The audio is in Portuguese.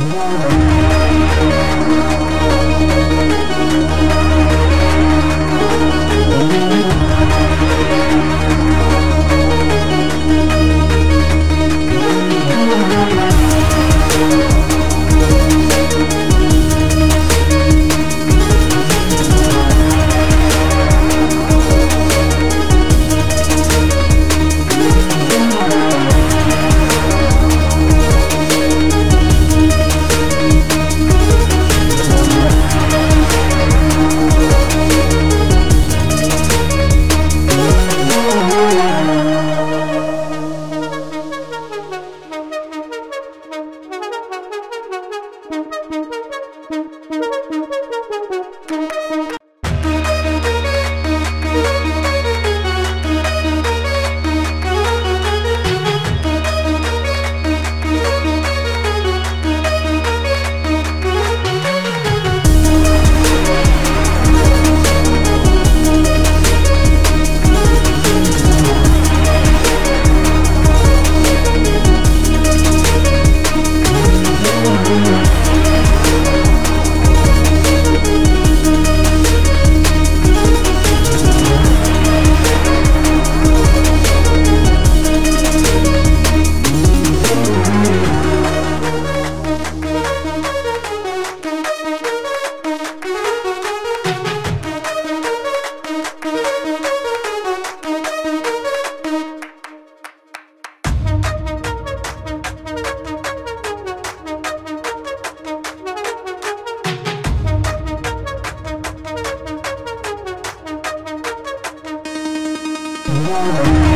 Música Música